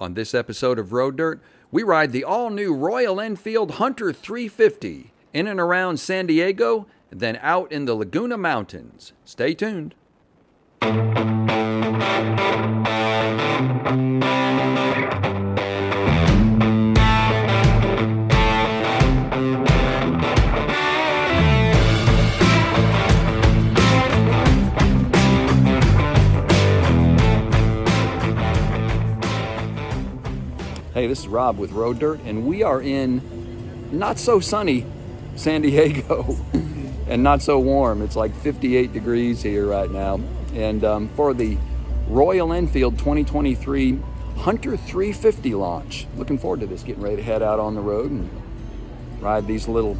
On this episode of Road Dirt, we ride the all new Royal Enfield Hunter 350 in and around San Diego, then out in the Laguna Mountains. Stay tuned. Hey, this is Rob with Road Dirt, and we are in not so sunny San Diego and not so warm. It's like 58 degrees here right now. And um, for the Royal Enfield 2023 Hunter 350 launch, looking forward to this, getting ready to head out on the road and ride these little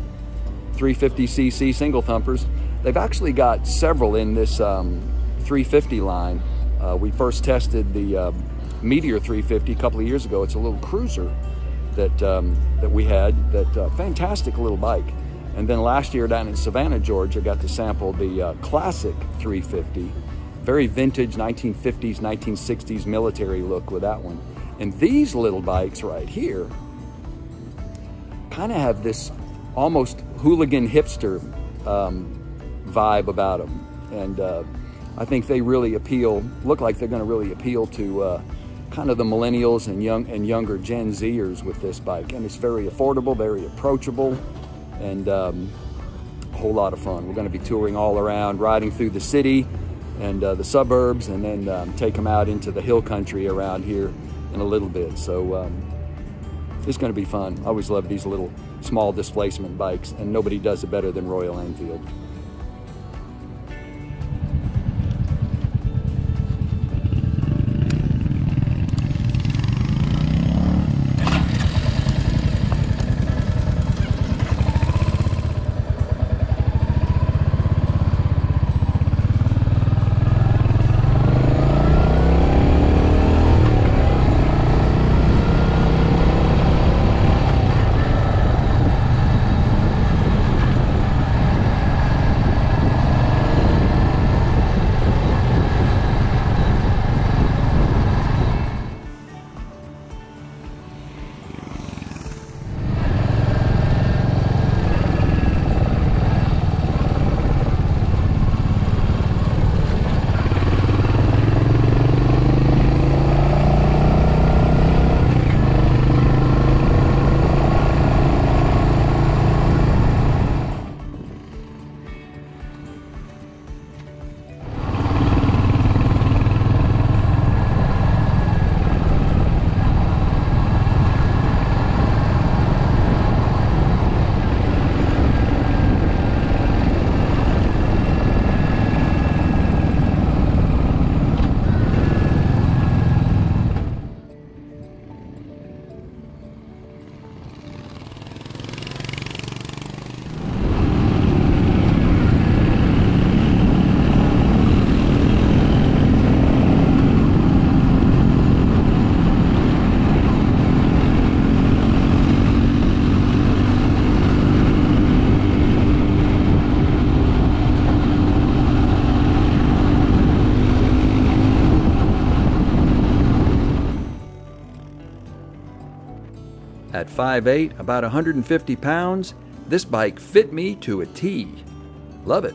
350cc single thumpers. They've actually got several in this um, 350 line. Uh, we first tested the uh, Meteor 350 a couple of years ago. It's a little cruiser that um, that we had. That uh, fantastic little bike. And then last year down in Savannah, Georgia, I got to sample the uh, classic 350, very vintage 1950s, 1960s military look with that one. And these little bikes right here kind of have this almost hooligan hipster um, vibe about them. And uh, I think they really appeal, look like they're going to really appeal to uh, kind of the millennials and young and younger Gen Zers with this bike. And it's very affordable, very approachable, and um, a whole lot of fun. We're going to be touring all around, riding through the city and uh, the suburbs, and then um, take them out into the hill country around here in a little bit. So um, it's going to be fun. I always love these little small displacement bikes, and nobody does it better than Royal Enfield. 5'8, about 150 pounds, this bike fit me to a T. Love it.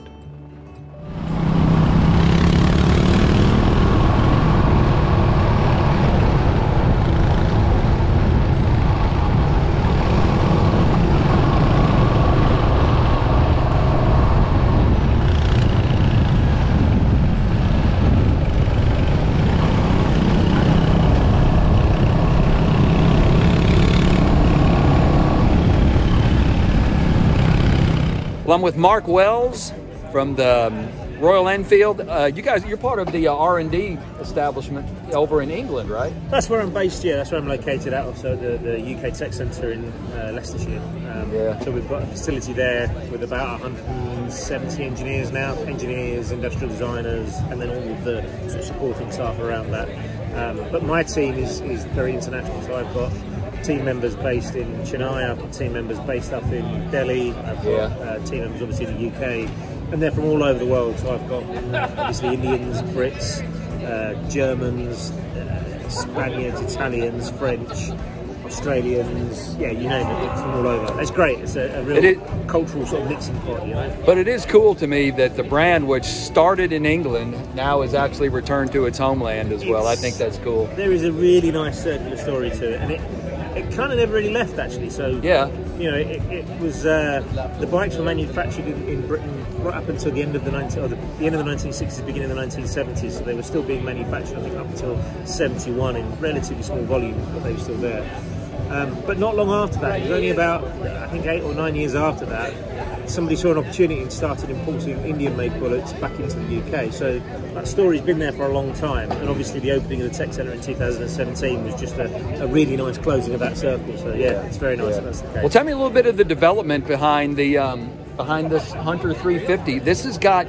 Well, I'm with Mark Wells from the um, Royal Enfield. Uh, you guys, you're part of the uh, R&D establishment over in England, right? That's where I'm based. Yeah, that's where I'm located out of. So the, the UK Tech Centre in uh, Leicestershire. Um, Yeah. So we've got a facility there with about 170 engineers now, engineers, industrial designers, and then all of the sort of supporting staff around that. Um, but my team is, is very international. So I've got team members based in Chennai. I've got team members based up in Delhi. I've got Yeah. uh, team members obviously in the UK, and they're from all over the world. So I've got obviously Indians, Brits, uh, Germans, uh, Spaniards, Italians, French, Australians, yeah, you name it, it's from all over. It's great. It's a, a real It is- cultural sort of mixing pot, you know. But it is cool to me that the brand, which started in England, now has actually returned to its homeland as well. I think that's cool. There is a really nice circular story to it, and it it kind of never really left actually. So Yeah. you know, it, it was uh, the bikes were manufactured in, in Britain right up until the end of the 19, or the, the end of the 1960s, beginning of the 1970s. So they were still being manufactured, I think, up until 71 in relatively small volumes, but they were still there. Um, but not long after that, it was only about I think eight or nine years after that, somebody saw an opportunity and started importing Indian-made bullets back into the UK. So that story's been there for a long time, and obviously the opening of the tech centre in 2017 was just a, a really nice closing of that circle. So yeah, it's very nice. that That's the case. Well, tell me a little bit of the development behind the um, behind this Hunter 350. This has got,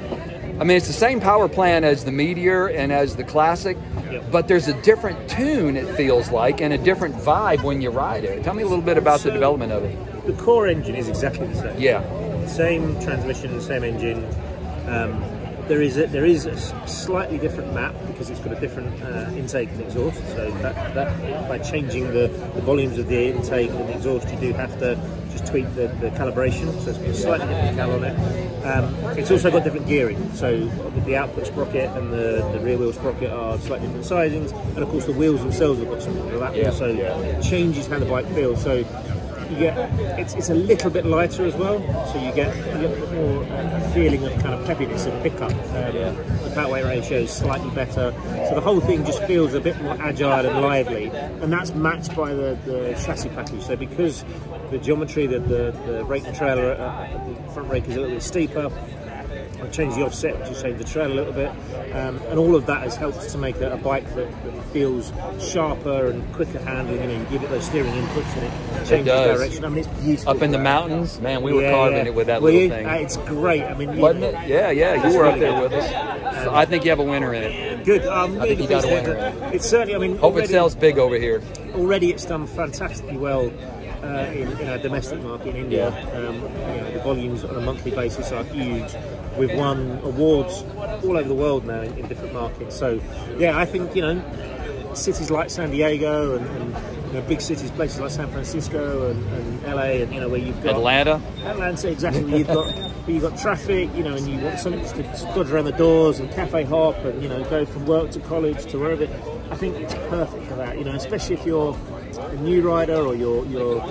I mean, it's the same power plant as the Meteor and as the Classic, Yep. but there's a different tune. It feels like, and a different vibe when you ride it. Tell me a little bit about the development of it. the core engine is exactly the same. Yeah, Same transmission, same engine. Um, there is a, there is a slightly different map because it's got a different uh, intake and exhaust. So that, that by changing the, the volumes of the intake and the exhaust, you do have to just tweak the, the calibration. So it's got a slightly different cal on it. Um, it's also got different gearing. So the output sprocket and the, the rear wheel sprocket are slightly different sizings, and of course the wheels themselves have got something of that. Yeah, So yeah. changes how the bike feels. So you get it's, it's a little bit lighter as well, so you get you get more uh, feeling of kind of peppiness and pickup. Um, The power weight ratio is slightly better, so the whole thing just feels a bit more agile and lively, and that's matched by the, the chassis package. So because the geometry, the the, the rake and trailer, uh, the front rake is a little bit steeper. I've changed the offset, which has changed the trail a little bit, um, and all of that has helped to make it a bike that, that feels sharper and quicker handling. You know, you give it those steering inputs and it changes does. direction. I mean, it's beautiful. up in the mountains, man, we were Yeah, carving yeah. it with that Were little you? thing. Uh, it's great. I mean, you- Wasn't it? Yeah, yeah, you were up there good. with us. So I think you have a winner in it. Good. Um, I think you got a winner. that- It's certainly. I mean, Hope it already- sells big over here. already it's done fantastically well uh, in, in our domestic market in India. Yeah. Um, you know, the volumes on a monthly basis are huge. We've won awards all over the world now in, in different markets. So, yeah, I think you know cities like San Diego and, and you know, big cities, places like San Francisco and, and LA, and you know where you've got Atlanta. Atlanta, exactly. Where you've got where you've got traffic, you know, and you want something just to, to dodge around the doors and cafe hop, and you know, go from work to college to wherever. I think it's perfect for that. You know, especially if you're a new rider or you're you're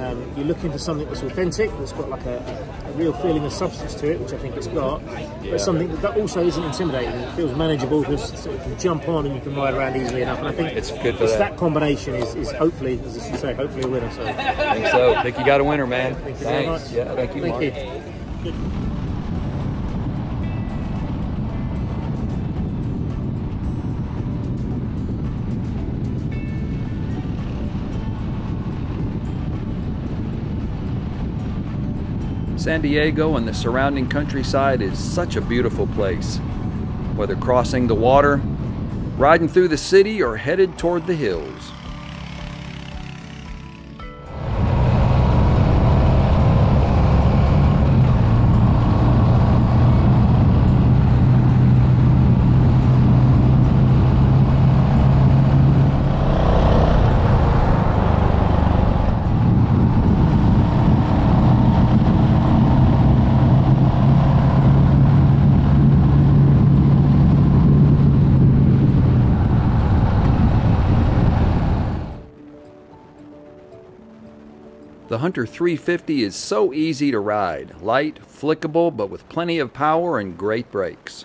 um, you're looking for something that's authentic, that's got like a, a real feeling of substance to it, which I think it's got. But something that- that also isn't intimidating. It feels manageable because so you can jump on and you can ride around easily enough. And I think It's good for it's that. that combination is, is hopefully, as you say, hopefully a winner. So I think so. I think you got a winner, man. thank you very Thanks. much. Yeah, thank you, Mark. you. San Diego and the surrounding countryside is such a beautiful place. Whether crossing the water, riding through the city, or headed toward the hills. The Hunter 350 is so easy to ride, light, flickable, but with plenty of power and great brakes.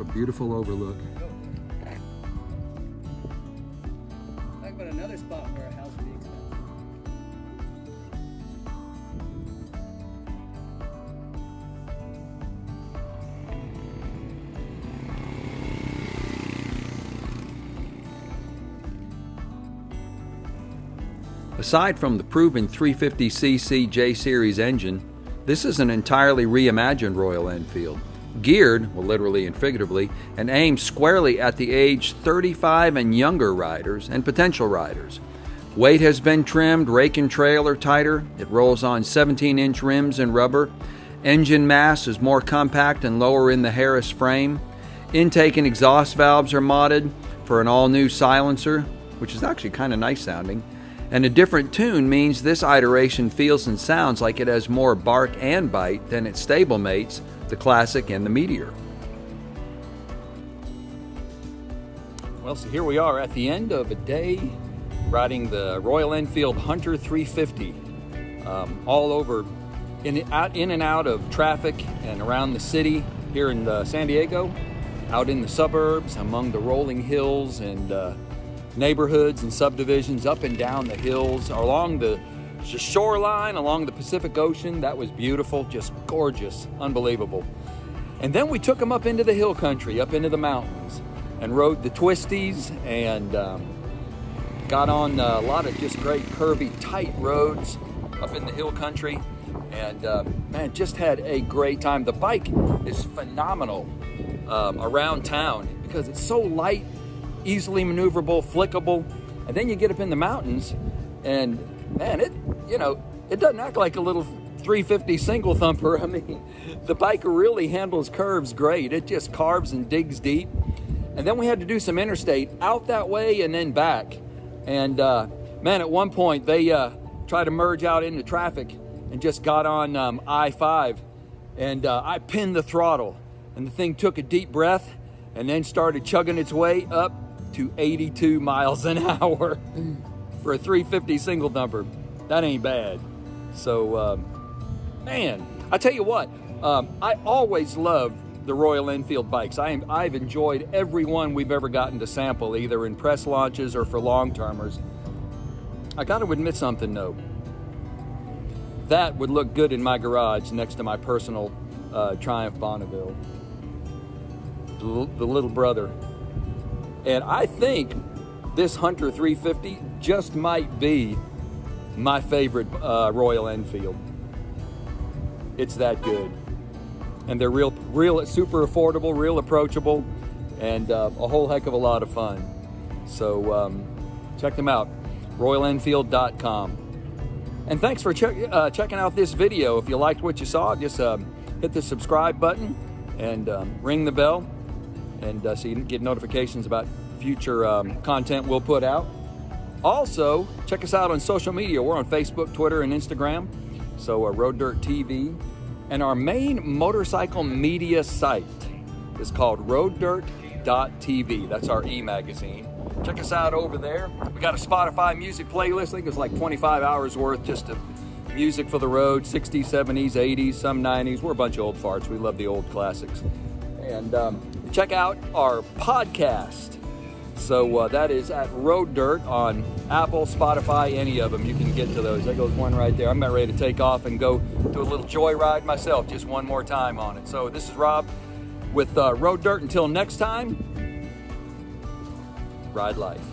What a beautiful overlook. Talk about another spot where a house would be Aside from the proven 350cc J Series engine, this is an entirely reimagined Royal Enfield geared, well, literally and figuratively, and aimed squarely at the age 35 and younger riders and potential riders. Weight has been trimmed, rake and trailer tighter. It rolls on 17 inch rims and rubber. Engine mass is more compact and lower in the Harris frame. Intake and exhaust valves are modded for an all new silencer, which is actually kind of nice sounding. And a different tune means this iteration feels and sounds like it has more bark and bite than its stablemates, the Classic and the Meteor. Well, so here we are at the end of a day riding the Royal Enfield Hunter 350 um, all over, in, out, in and out of traffic and around the city here in uh, San Diego, out in the suburbs, among the rolling hills and uh, neighborhoods and subdivisions up and down the hills, along the shoreline, along the Pacific Ocean. That was beautiful, just gorgeous, unbelievable. And then we took them up into the hill country, up into the mountains, and rode the twisties and um, got on a lot of just great curvy, tight roads up in the hill country. And uh, man, just had a great time. The bike is phenomenal um, around town because it's so light easily maneuverable, flickable. And then you get up in the mountains and man, it, you know, it doesn't act like a little 350 single thumper. I mean, the bike really handles curves great. It just carves and digs deep. And then we had to do some interstate out that way and then back. And uh, man, at one point they uh, tried to merge out into traffic and just got on um, I-5. And uh, I pinned the throttle and the thing took a deep breath and then started chugging its way up to 82 miles an hour for a 350 single number. That ain't bad. So, um, man, I tell you what, um, I always loved the Royal Enfield bikes. I am, I've enjoyed every one we've ever gotten to sample, either in press launches or for long termers. I got to admit something though. That would look good in my garage next to my personal uh, Triumph Bonneville, the, the little brother and I think this Hunter 350 just might be my favorite uh, Royal Enfield. It's that good. And they're real, real, super affordable, real approachable, and uh, a whole heck of a lot of fun. So um, check them out, royalenfield.com. And thanks for check, uh, checking out this video. If you liked what you saw, just um, hit the subscribe button and um, ring the bell and uh, so you get notifications about future um, content we'll put out. Also, check us out on social media. We're on Facebook, Twitter, and Instagram. So, uh, Road Dirt TV. And our main motorcycle media site is called roaddirt.tv. That's our e magazine. Check us out over there. We got a Spotify music playlist. I think it's like 25 hours worth just of music for the road 60s, 70s, 80s, some 90s. We're a bunch of old farts. We love the old classics. And um, check out our podcast. So uh, that is at Road Dirt on Apple, Spotify, any of them. You can get to those. There goes one right there. I'm about ready to take off and go do a little joyride myself, just one more time on it. So this is Rob with uh, Road Dirt. Until next time, ride life.